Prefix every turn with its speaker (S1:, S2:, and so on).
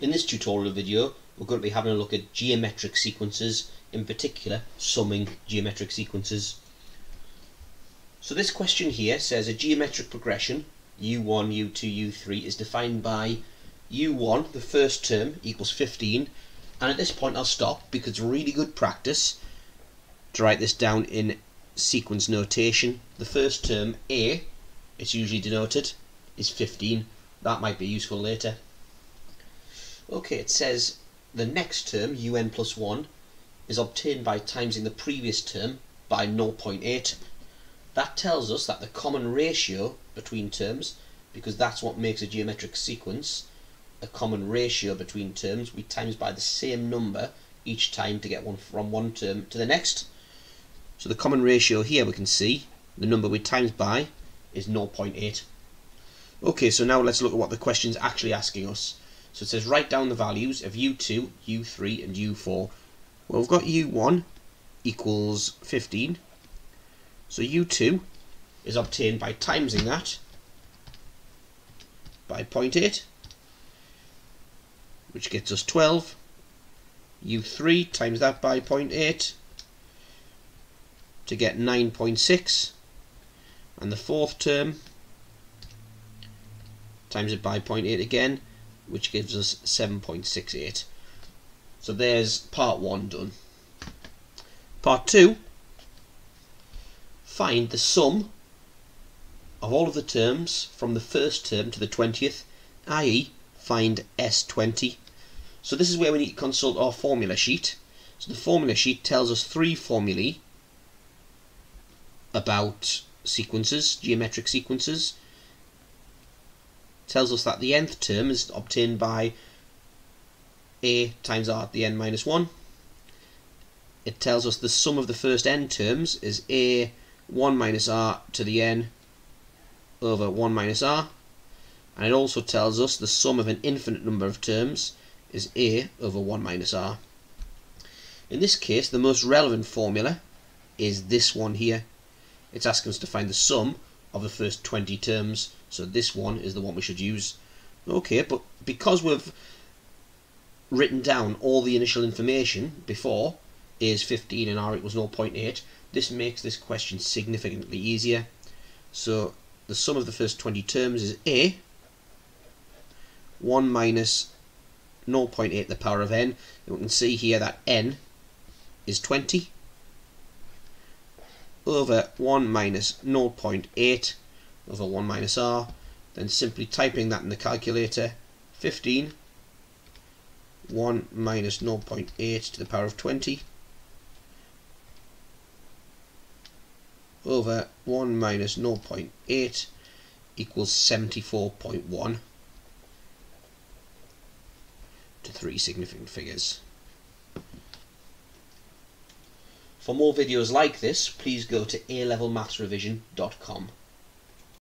S1: In this tutorial video we're going to be having a look at geometric sequences, in particular summing geometric sequences. So this question here says a geometric progression u1, u2, u3 is defined by u1, the first term, equals 15 and at this point I'll stop because it's really good practice to write this down in sequence notation. The first term, a, it's usually denoted, is 15. That might be useful later. Okay, it says the next term, un plus 1, is obtained by timesing the previous term by 0.8. That tells us that the common ratio between terms, because that's what makes a geometric sequence, a common ratio between terms, we times by the same number each time to get one from one term to the next. So the common ratio here we can see, the number we times by is 0.8. Okay, so now let's look at what the question's actually asking us. So it says write down the values of u2, u3 and u4. Well, we've got u1 equals 15. So u2 is obtained by timesing that by 0.8, which gets us 12. u3 times that by 0.8 to get 9.6 and the fourth term times it by 0.8 again which gives us 7.68 so there's part 1 done part 2 find the sum of all of the terms from the first term to the 20th i.e. find S20 so this is where we need to consult our formula sheet so the formula sheet tells us three formulae about sequences, geometric sequences. Tells us that the nth term is obtained by a times r at the n minus 1. It tells us the sum of the first n terms is a 1 minus r to the n over 1 minus r. And it also tells us the sum of an infinite number of terms is a over 1 minus r. In this case, the most relevant formula is this one here, it's asking us to find the sum of the first 20 terms so this one is the one we should use. Okay but because we've written down all the initial information before is 15 and r equals 0.8 this makes this question significantly easier. So the sum of the first 20 terms is a 1 minus 0.8 the power of n. And we can see here that n is 20 over 1 minus 0.8 over 1 minus r then simply typing that in the calculator 15 1 minus 0.8 to the power of 20 over 1 minus 0.8 equals 74.1 to three significant figures. For more videos like this, please go to alevelmathsrevision.com.